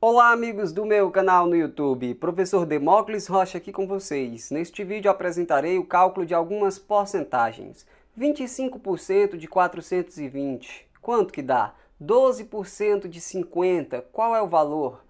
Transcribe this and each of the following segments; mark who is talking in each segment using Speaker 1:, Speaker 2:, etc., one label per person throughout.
Speaker 1: Olá amigos do meu canal no YouTube, professor Demócles Rocha aqui com vocês. Neste vídeo apresentarei o cálculo de algumas porcentagens. 25% de 420, quanto que dá? 12% de 50, qual é o valor?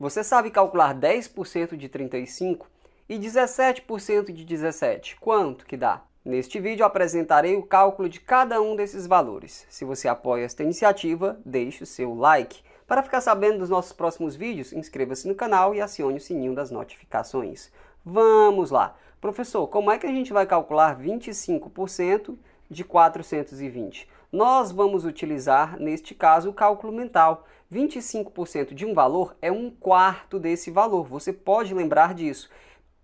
Speaker 1: Você sabe calcular 10% de 35 e 17% de 17, quanto que dá? Neste vídeo apresentarei o cálculo de cada um desses valores. Se você apoia esta iniciativa, deixe o seu like. Para ficar sabendo dos nossos próximos vídeos, inscreva-se no canal e acione o sininho das notificações. Vamos lá! Professor, como é que a gente vai calcular 25% de 420? Nós vamos utilizar, neste caso, o cálculo mental. 25% de um valor é um quarto desse valor. Você pode lembrar disso.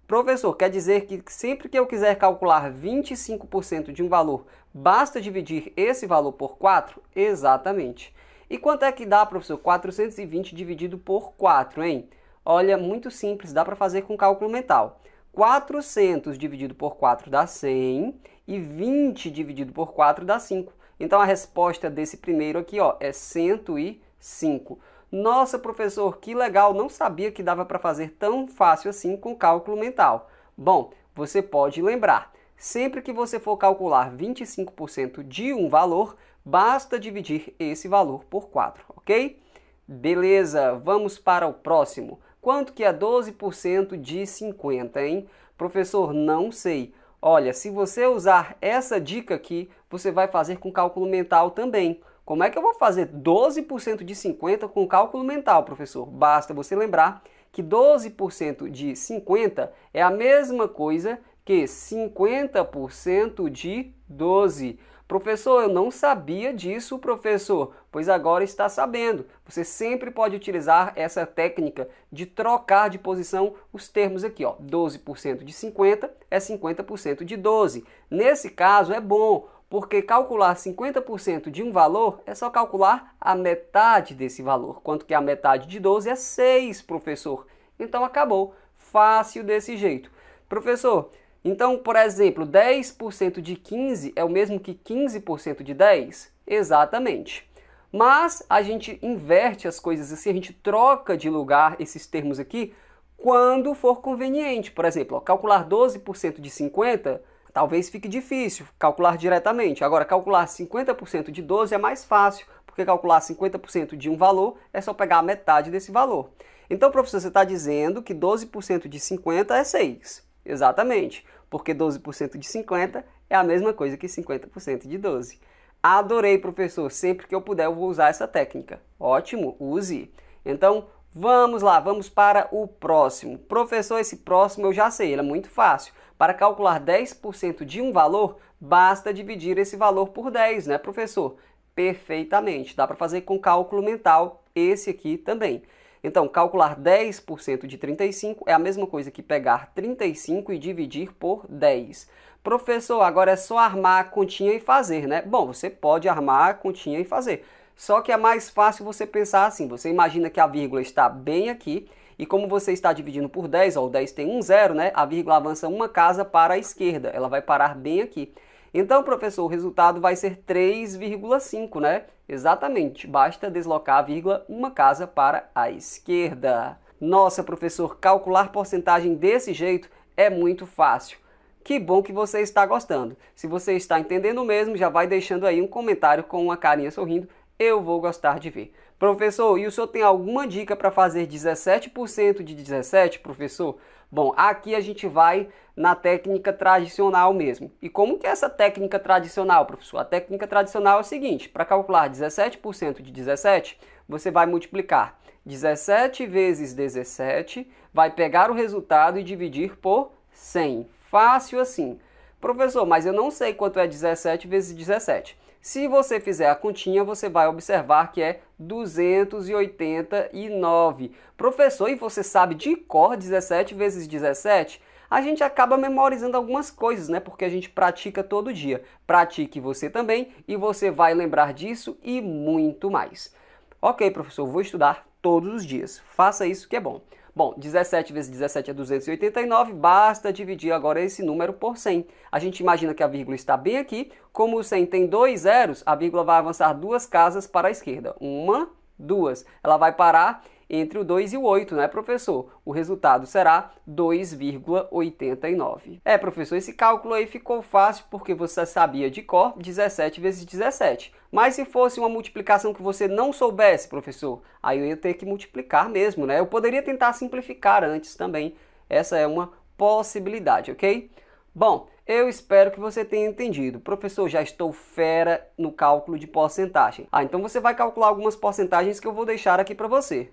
Speaker 1: Professor, quer dizer que sempre que eu quiser calcular 25% de um valor, basta dividir esse valor por 4? Exatamente. E quanto é que dá, professor? 420 dividido por 4, hein? Olha, muito simples, dá para fazer com cálculo mental. 400 dividido por 4 dá 100 e 20 dividido por 4 dá 5. Então a resposta desse primeiro aqui ó, é 105. Nossa, professor, que legal, não sabia que dava para fazer tão fácil assim com cálculo mental. Bom, você pode lembrar, sempre que você for calcular 25% de um valor, basta dividir esse valor por 4, ok? Beleza, vamos para o próximo. Quanto que é 12% de 50, hein? Professor, não sei. Olha, se você usar essa dica aqui, você vai fazer com cálculo mental também. Como é que eu vou fazer 12% de 50 com cálculo mental, professor? Basta você lembrar que 12% de 50 é a mesma coisa que 50% de 12. Professor, eu não sabia disso, professor. Pois agora está sabendo. Você sempre pode utilizar essa técnica de trocar de posição os termos aqui, ó. 12% de 50 é 50% de 12. Nesse caso é bom, porque calcular 50% de um valor é só calcular a metade desse valor. Quanto que a metade de 12 é 6, professor. Então acabou. Fácil desse jeito. Professor, então, por exemplo, 10% de 15 é o mesmo que 15% de 10? Exatamente. Mas a gente inverte as coisas assim, a gente troca de lugar esses termos aqui quando for conveniente. Por exemplo, ó, calcular 12% de 50 talvez fique difícil calcular diretamente. Agora, calcular 50% de 12 é mais fácil, porque calcular 50% de um valor é só pegar a metade desse valor. Então, professor, você está dizendo que 12% de 50 é 6. Exatamente, porque 12% de 50 é a mesma coisa que 50% de 12. Adorei, professor. Sempre que eu puder, eu vou usar essa técnica. Ótimo, use. Então, vamos lá, vamos para o próximo. Professor, esse próximo eu já sei, ele é muito fácil. Para calcular 10% de um valor, basta dividir esse valor por 10, né, professor? Perfeitamente. Dá para fazer com cálculo mental esse aqui também. Então, calcular 10% de 35 é a mesma coisa que pegar 35 e dividir por 10. Professor, agora é só armar a continha e fazer, né? Bom, você pode armar a continha e fazer. Só que é mais fácil você pensar assim. Você imagina que a vírgula está bem aqui e como você está dividindo por 10, ó, o 10 tem um zero, né? A vírgula avança uma casa para a esquerda. Ela vai parar bem aqui. Então, professor, o resultado vai ser 3,5, né? Exatamente. Basta deslocar a vírgula uma casa para a esquerda. Nossa, professor, calcular porcentagem desse jeito é muito fácil. Que bom que você está gostando. Se você está entendendo mesmo, já vai deixando aí um comentário com uma carinha sorrindo. Eu vou gostar de ver. Professor, e o senhor tem alguma dica para fazer 17% de 17, professor? Bom, aqui a gente vai na técnica tradicional mesmo. E como que é essa técnica tradicional, professor? A técnica tradicional é o seguinte, para calcular 17% de 17, você vai multiplicar 17 vezes 17, vai pegar o resultado e dividir por 100. Fácil assim. Professor, mas eu não sei quanto é 17 vezes 17. Se você fizer a continha, você vai observar que é 289. Professor, e você sabe de cor 17 vezes 17? A gente acaba memorizando algumas coisas, né? Porque a gente pratica todo dia. Pratique você também e você vai lembrar disso e muito mais. Ok, professor, vou estudar todos os dias. Faça isso que é bom. Bom, 17 vezes 17 é 289, basta dividir agora esse número por 100. A gente imagina que a vírgula está bem aqui, como o 100 tem dois zeros, a vírgula vai avançar duas casas para a esquerda. Uma, duas. Ela vai parar entre o 2 e o 8, não é, professor? O resultado será 2,89. É, professor, esse cálculo aí ficou fácil porque você sabia de cor 17 vezes 17. Mas se fosse uma multiplicação que você não soubesse, professor, aí eu ia ter que multiplicar mesmo, né? Eu poderia tentar simplificar antes também. Essa é uma possibilidade, ok? Bom, eu espero que você tenha entendido. Professor, já estou fera no cálculo de porcentagem. Ah, então você vai calcular algumas porcentagens que eu vou deixar aqui para você.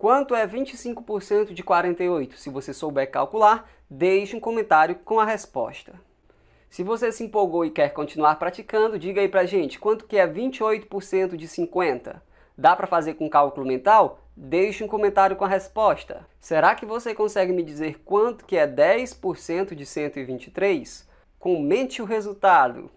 Speaker 1: Quanto é 25% de 48? Se você souber calcular, deixe um comentário com a resposta. Se você se empolgou e quer continuar praticando, diga aí pra gente quanto que é 28% de 50? Dá para fazer com cálculo mental? Deixe um comentário com a resposta. Será que você consegue me dizer quanto que é 10% de 123? Comente o resultado.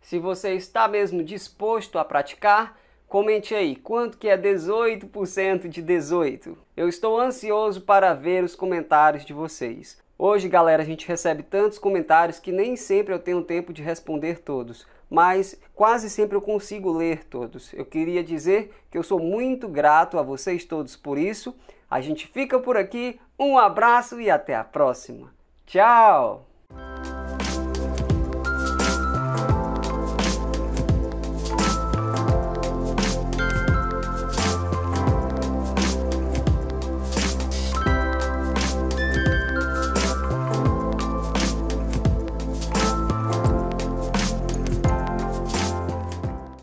Speaker 1: Se você está mesmo disposto a praticar, comente aí quanto que é 18% de 18. Eu estou ansioso para ver os comentários de vocês. Hoje, galera, a gente recebe tantos comentários que nem sempre eu tenho tempo de responder todos mas quase sempre eu consigo ler todos. Eu queria dizer que eu sou muito grato a vocês todos por isso. A gente fica por aqui, um abraço e até a próxima. Tchau!